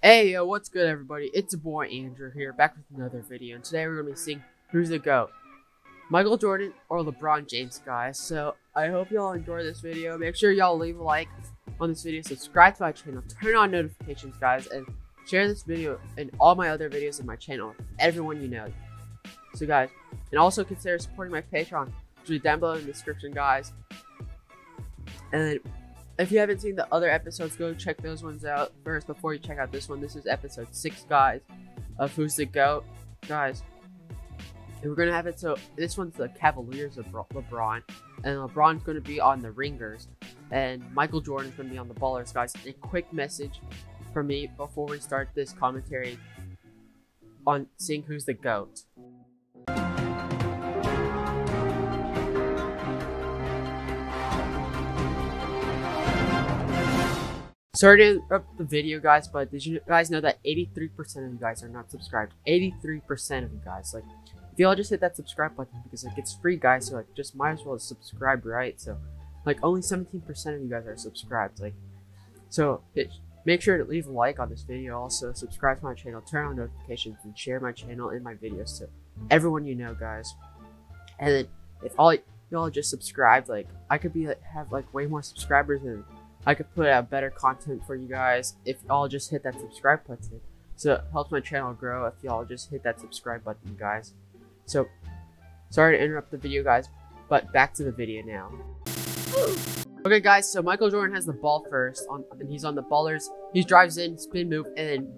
Hey, yo, what's good, everybody? It's YoBoy Andrew here, back with another video, and today we're gonna be seeing who's the GOAT, Michael Jordan or LeBron James, guys. So I hope y'all enjoy this video. Make sure y'all leave a like on this video, subscribe to my channel, turn on notifications, guys, and share this video and all my other videos in my channel with everyone you know. So, guys, and also consider supporting my Patreon, which be down below in the description, guys. And if you haven't seen the other episodes, go check those ones out first before you check out this one. This is episode six, guys, of Who's the Goat, guys. We're gonna have it so this one's the Cavaliers of LeBron, and LeBron's gonna be on the Ringers, and Michael Jordan's gonna be on the Ballers, guys. A quick message for me before we start this commentary on seeing who's the goat. Sorry to interrupt the video, guys, but did you guys know that 83% of you guys are not subscribed? 83% of you guys. Like, if y'all just hit that subscribe button because like it's free, guys. So like, just might as well subscribe, right? So, like, only 17% of you guys are subscribed. Like, so make sure to leave a like on this video. Also, subscribe to my channel, turn on notifications, and share my channel and my videos to everyone you know, guys. And then if all y'all just subscribed, like, I could be like have like way more subscribers and I could put out better content for you guys if y'all just hit that subscribe button. So it helps my channel grow if y'all just hit that subscribe button, guys. So, sorry to interrupt the video, guys, but back to the video now. Okay, guys, so Michael Jordan has the ball first, on, and he's on the ballers. He drives in, spin move, and then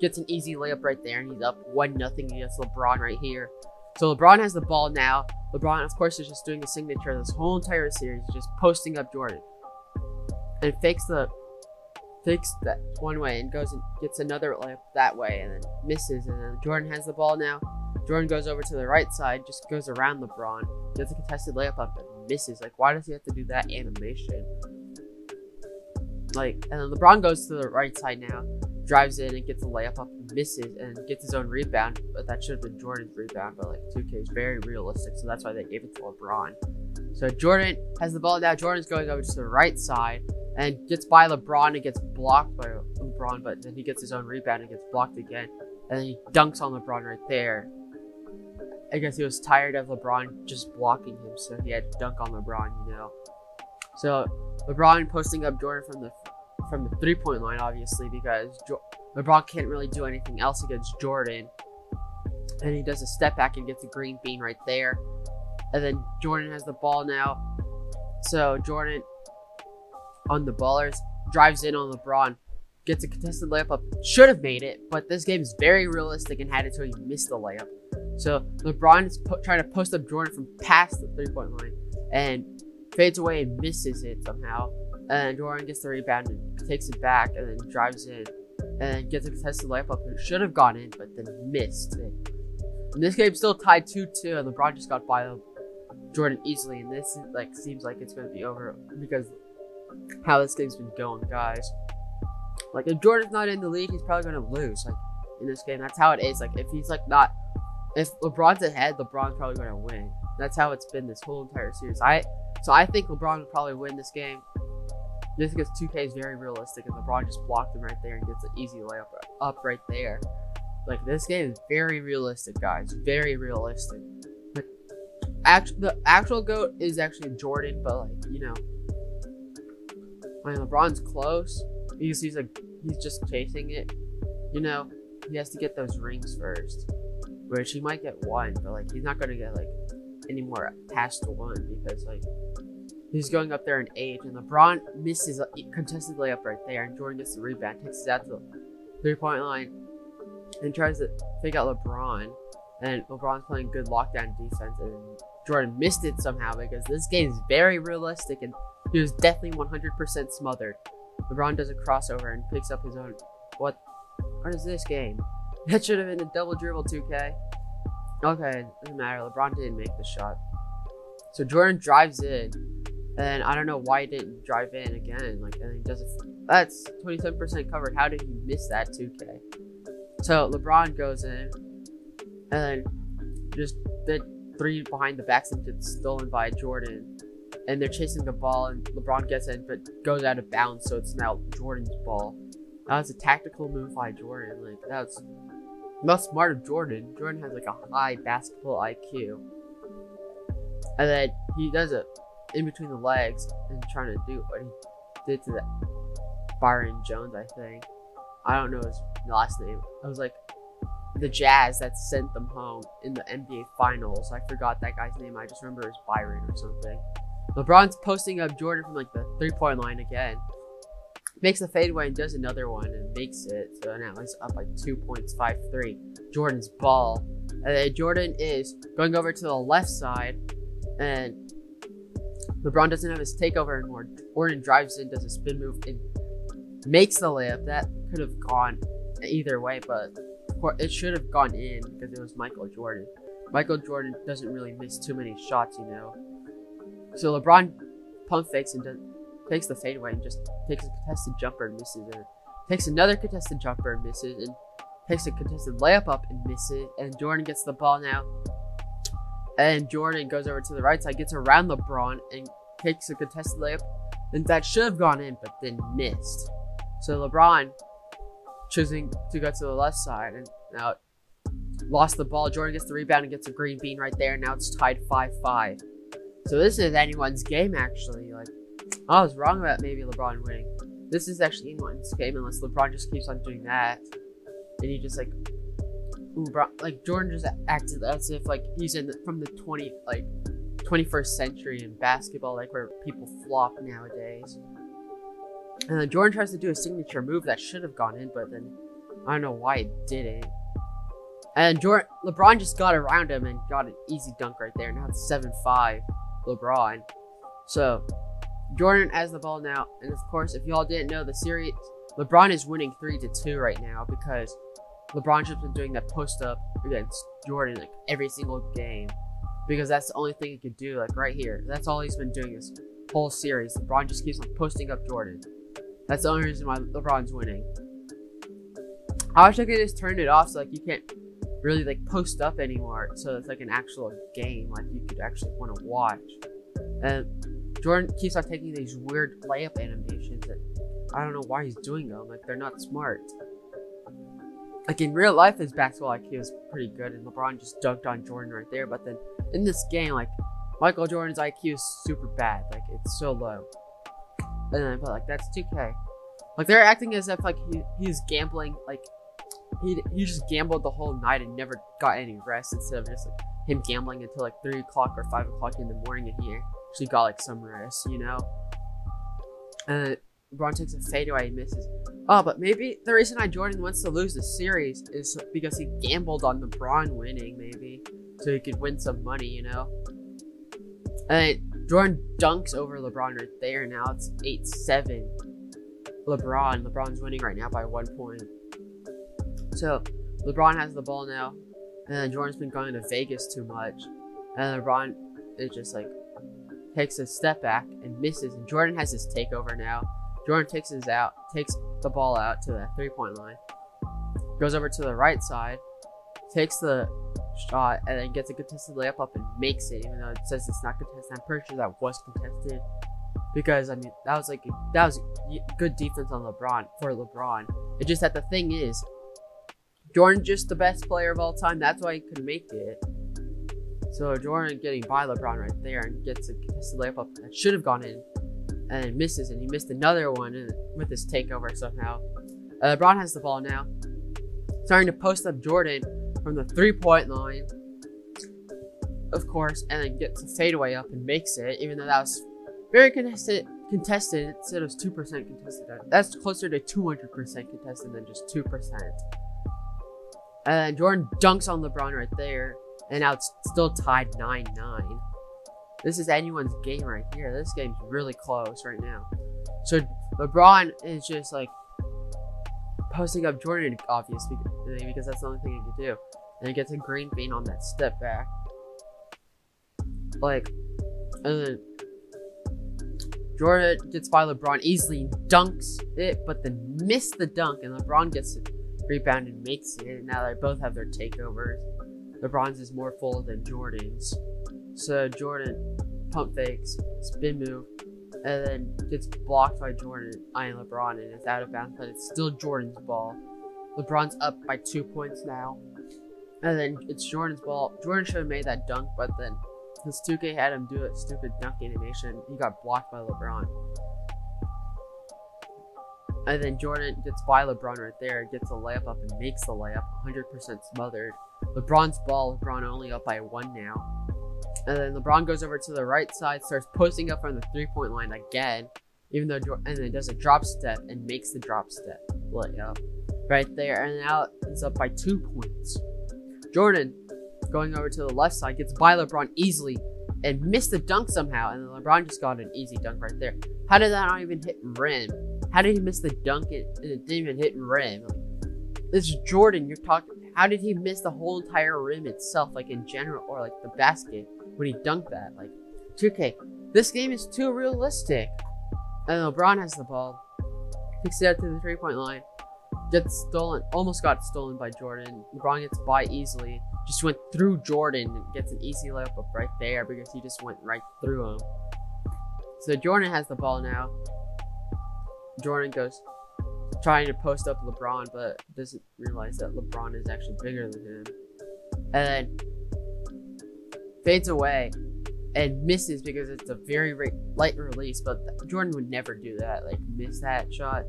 gets an easy layup right there, and he's up 1 nothing against LeBron right here. So LeBron has the ball now. LeBron, of course, is just doing the signature this whole entire series, just posting up Jordan and fakes the fakes that one way and goes and gets another layup that way and then misses and then Jordan has the ball now. Jordan goes over to the right side, just goes around LeBron, gets a contested layup up and misses. Like why does he have to do that animation? Like and then LeBron goes to the right side now, drives in and gets a layup up and misses and gets his own rebound, but that should have been Jordan's rebound, but like 2K is very realistic, so that's why they gave it to LeBron. So Jordan has the ball now. Jordan's going over to the right side and gets by LeBron and gets blocked by LeBron, but then he gets his own rebound and gets blocked again. And then he dunks on LeBron right there. I guess he was tired of LeBron just blocking him, so he had to dunk on LeBron, you know. So LeBron posting up Jordan from the from the three point line, obviously, because jo LeBron can't really do anything else against Jordan. And he does a step back and gets a green bean right there. And then Jordan has the ball now. So Jordan on the ballers, drives in on LeBron, gets a contested layup up, should have made it, but this game is very realistic and had it so he missed the layup. So LeBron is trying to post up Jordan from past the three point line and fades away and misses it somehow. And Jordan gets the rebound and takes it back and then drives in and gets a contested layup up and should have gone in, but then missed it. And this game's still tied 2 2, and LeBron just got by Jordan easily, and this like seems like it's going to be over because how this game's been going, guys. Like, if Jordan's not in the league, he's probably to lose. Like, in this game, that's how it is. Like, if he's like not, if LeBron's ahead, LeBron's probably to win. That's how it's been this whole entire series. I so I think LeBron will probably win this game. Just because 2K is very realistic, and LeBron just blocked him right there and gets an easy layup up right there. Like this game is very realistic, guys. Very realistic. Act the actual goat is actually Jordan, but like you know, when LeBron's close, because he's like he's just chasing it. You know, he has to get those rings first, which he might get one, but like he's not gonna get like any more past one because like he's going up there in age, and LeBron misses a contested layup right there, and Jordan gets the rebound, takes it out to the three point line, and tries to fake out LeBron. And LeBron's playing good lockdown defense, and Jordan missed it somehow because this game is very realistic and he was definitely 100% smothered. LeBron does a crossover and picks up his own. What? What is this game? That should have been a double dribble 2K. Okay, doesn't matter. LeBron didn't make the shot. So Jordan drives in, and I don't know why he didn't drive in again. Like, and he does it. That's 27% covered. How did he miss that 2K? So LeBron goes in, and then just the three behind the back gets stolen by Jordan and they're chasing the ball, and LeBron gets it, but goes out of bounds, so it's now Jordan's ball. That was a tactical move by Jordan. Like that's not smart of Jordan. Jordan has like a high basketball IQ. And then he does it in between the legs and trying to do what he did to that Byron Jones, I think. I don't know his last name. I was like the Jazz that sent them home in the NBA Finals. I forgot that guy's name. I just remember it was Byron or something. LeBron's posting up Jordan from like the three point line again. Makes a fadeaway and does another one and makes it. So now he's up by two points, five three. Jordan's ball. And then Jordan is going over to the left side. And LeBron doesn't have his takeover anymore. Jordan drives in, does a spin move, and makes the layup. That could have gone either way, but it should have gone in because it was Michael Jordan. Michael Jordan doesn't really miss too many shots, you know. So LeBron pump fakes and does, takes the fadeaway and just takes a contested jumper and misses it. Takes another contested jumper and misses and takes a contested layup up and misses. And Jordan gets the ball now. And Jordan goes over to the right side, gets around LeBron and takes a contested layup. And that should have gone in, but then missed. So LeBron choosing to go to the left side and now lost the ball. Jordan gets the rebound and gets a green bean right there. Now it's tied 5-5. So this is anyone's game actually. Like I was wrong about maybe LeBron winning. This is actually anyone's game unless LeBron just keeps on doing that. And he just like ooh, bro, like Jordan just acted as if like he's in the, from the 20 like 21st century in basketball like where people flop nowadays. And then Jordan tries to do a signature move that should have gone in, but then I don't know why it didn't. And Jordan, LeBron just got around him and got an easy dunk right there. Now it's 7-5 LeBron. So Jordan has the ball now, and of course, if y'all didn't know the series, LeBron is winning three to two right now because LeBron just been doing that post up against Jordan like every single game because that's the only thing he could do. Like right here, that's all he's been doing this whole series. LeBron just keeps on posting up Jordan. That's the only reason why LeBron's winning. I wish I could just turn it off so like you can't really like post up anymore. So it's like an actual game, like you could actually want to watch. And Jordan keeps on taking these weird layup animations that I don't know why he's doing them. Like they're not smart. Like in real life, his basketball IQ is pretty good, and LeBron just dunked on Jordan right there. But then in this game, like Michael Jordan's IQ is super bad. Like it's so low. And then, but like that's 2K. Like they're acting as if like he, he's gambling. Like he he just gambled the whole night and never got any rest instead of just like him gambling until like three o'clock or five o'clock in the morning and he actually got like some rest, you know. And LeBron takes a fadeaway and misses. Oh, but maybe the reason I Jordan wants to lose the series is because he gambled on LeBron winning, maybe, so he could win some money, you know. And Jordan dunks over LeBron right there. Now it's 8 7. LeBron. LeBron's winning right now by one point. So LeBron has the ball now. And Jordan's been going to Vegas too much. And LeBron is just like takes a step back and misses. And Jordan has his takeover now. Jordan takes his out, takes the ball out to the three point line. Goes over to the right side, takes the shot and then gets a contested layup up and makes it, even though it says it's not contested. I'm pretty sure that was contested because I mean that was like that was good defense on LeBron for LeBron. It just that the thing is, Jordan just the best player of all time. That's why he could make it. So Jordan getting by LeBron right there and gets a contested layup up that should have gone in, and misses, and he missed another one with his takeover somehow. Uh, LeBron has the ball now, starting to post up Jordan from the three point line, of course, and then gets a fadeaway up and makes it, even though that was very contested. Contested, it said it was 2% contested. That's closer to 200% contested than just 2%. And Jordan dunks on LeBron right there, and now it's still tied 9 9. This is anyone's game right here. This game's really close right now. So LeBron is just like posting up Jordan, obviously, because that's the only thing he can do. And he gets a green bean on that step back. Like, and then Jordan gets by LeBron easily, dunks it, but then missed the dunk, and LeBron gets it, rebound and makes it. And now they both have their takeovers. LeBron's is more full than Jordan's. So Jordan pump fakes, spin move, and then gets blocked by Jordan, mean LeBron, and it's out of bounds, but it's still Jordan's ball. LeBron's up by two points now. And then it's Jordan's ball. Jordan should have made that dunk, but then his 2K had him do a stupid dunk animation. He got blocked by LeBron. And then Jordan gets by LeBron right there, gets a layup up and makes the layup, 100% smothered. LeBron's ball, LeBron only up by one now. And then LeBron goes over to the right side, starts posting up from the three point line again, even though, and then does a drop step and makes the drop step layup right there. And now it's up by two points. Jordan going over to the left side gets by LeBron easily and missed the dunk somehow. And then LeBron just got an easy dunk right there. How did that not even hit rim? How did he miss the dunk and it didn't even hit the rim? This is Jordan. You're talking. How did he miss the whole entire rim itself, like in general, or like the basket when he dunked that? Like, 2K. This game is too realistic. And LeBron has the ball. Kicks it out to the three point line. Gets stolen. Almost got stolen by Jordan. LeBron gets by easily. Just went through Jordan and gets an easy layup up right there because he just went right through him. So Jordan has the ball now. Jordan goes trying to post up LeBron, but doesn't realize that LeBron is actually bigger than him. And then fades away and misses because it's a very light release. But Jordan would never do that, like miss that shot.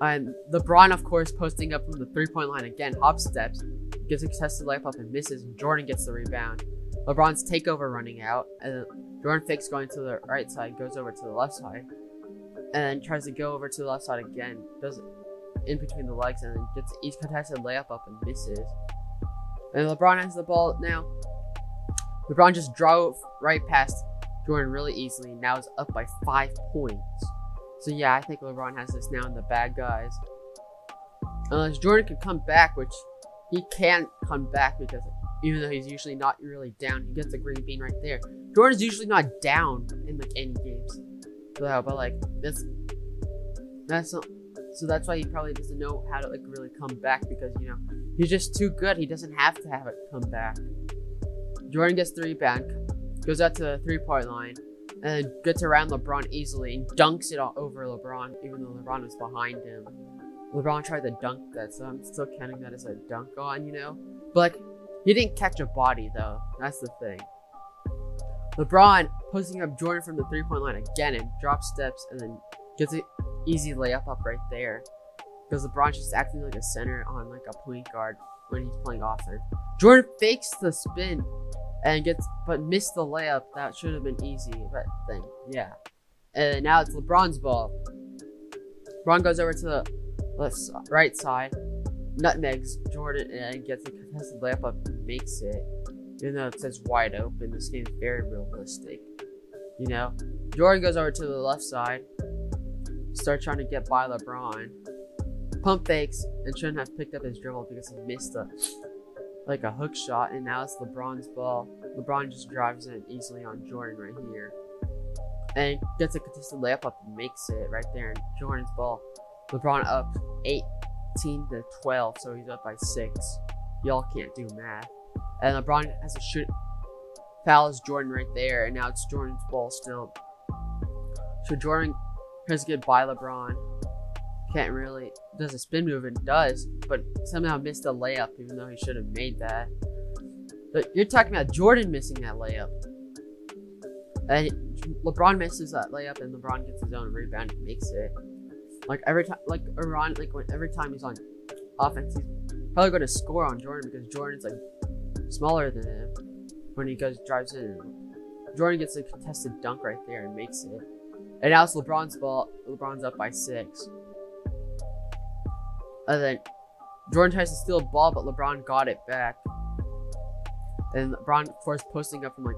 And LeBron, of course, posting up from the three point line again, hop steps, gives a contested layup up and misses, and Jordan gets the rebound. LeBron's takeover running out, and Jordan fakes going to the right side, goes over to the left side, and tries to go over to the left side again, does it in between the legs, and gets each contested layup up and misses. And LeBron has the ball now. LeBron just drove right past Jordan really easily, now is up by five points. So yeah, I think LeBron has this now in the bad guys. Unless Jordan can come back, which he can't come back because even though he's usually not really down, he gets a green bean right there. Jordan's usually not down in like any games. So, but like that's that's not, so that's why he probably doesn't know how to like really come back because you know he's just too good. He doesn't have to have it come back. Jordan gets the rebound, goes out to the three point line, and gets around LeBron easily and dunks it all over LeBron, even though LeBron was behind him. LeBron tried to dunk that, so I'm still counting that as a dunk on, you know? But like, he didn't catch a body though. That's the thing. LeBron posting up Jordan from the three point line again and drop steps and then gets an easy layup up right there. Because LeBron's just acting like a center on like a point guard when he's playing offense. Jordan fakes the spin and gets but missed the layup. That should have been easy, but then yeah. And now it's LeBron's ball. LeBron goes over to the left, right side, nutmegs Jordan, and gets a contested layup up and makes it. Even though it says wide open, this game is very realistic. You know, Jordan goes over to the left side, start trying to get by LeBron. Pump fakes and shouldn't have picked up his dribble because he missed a like a hook shot, and now it's LeBron's ball. LeBron just drives it easily on Jordan right here. And gets a contested layup up and makes it right there. And Jordan's ball. LeBron up 18 to 12, so he's up by 6. Y'all can't do math. And LeBron has a shoot fouls Jordan right there, and now it's Jordan's ball still. So Jordan tries to get by LeBron can't really does a spin move and does, but somehow missed a layup even though he should have made that. But you're talking about Jordan missing that layup. And LeBron misses that layup and LeBron gets his own rebound and makes it. Like every time like LeBron like when every time he's on offense he's probably gonna score on Jordan because Jordan's like smaller than him when he goes drives in. Jordan gets a contested dunk right there and makes it. And now it's LeBron's ball. LeBron's up by six. And then Jordan tries to steal a ball, but LeBron got it back. And LeBron, of course, posting up from like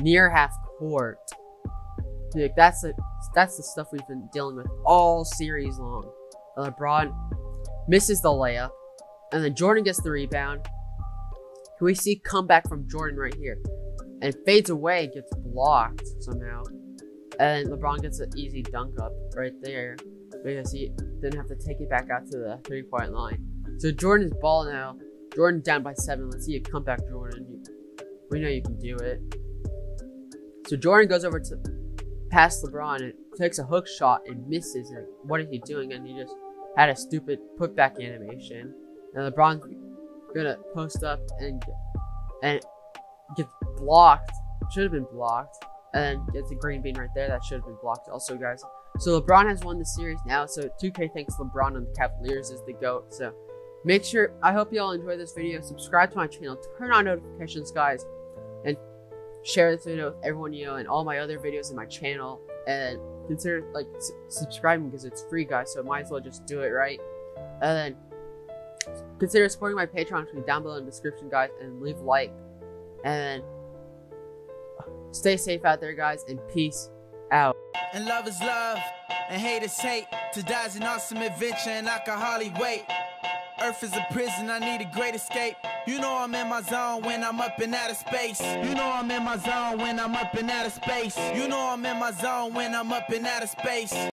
near half court. Like that's the that's the stuff we've been dealing with all series long. LeBron misses the layup, and then Jordan gets the rebound. We see comeback from Jordan right here, and fades away, gets blocked somehow, and LeBron gets an easy dunk up right there because he didn't have to take it back out to the three point line. So Jordan's ball now. Jordan down by seven. Let's see a comeback, Jordan. we know you can do it. So Jordan goes over to past LeBron and takes a hook shot and misses. And what is he doing? And he just had a stupid putback animation. And LeBron's gonna post up and and get blocked. Should have been blocked. And gets a green bean right there. That should have been blocked also, guys. So LeBron has won the series now. So 2K thinks LeBron and the Cavaliers is the GOAT. So make sure, I hope you all enjoy this video. Subscribe to my channel. Turn on notifications, guys. And share this video with everyone you know and all my other videos in my channel. And consider like subscribing because it's free, guys. So might as well just do it, right? And then consider supporting my Patreon down below in the description, guys. And leave a like. And stay safe out there, guys. And peace out. And love is love, and hate is hate. To die is an awesome adventure, and I can hardly wait. Earth is a prison, I need a great escape. You know I'm in my zone when I'm up in outer space. You know I'm in my zone when I'm up in outer space. You know I'm in my zone when I'm up in outer space.